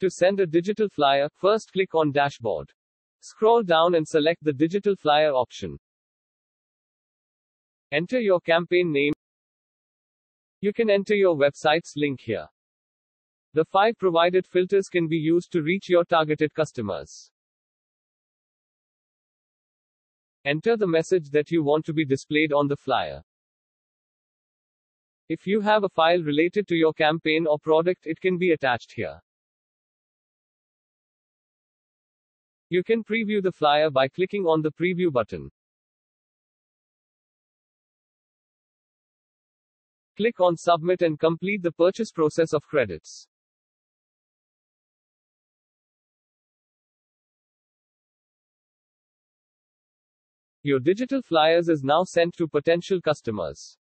To send a digital flyer, first click on Dashboard. Scroll down and select the digital flyer option. Enter your campaign name. You can enter your website's link here. The five provided filters can be used to reach your targeted customers. Enter the message that you want to be displayed on the flyer. If you have a file related to your campaign or product, it can be attached here. You can preview the flyer by clicking on the preview button. Click on Submit and complete the purchase process of credits. Your digital flyers is now sent to potential customers.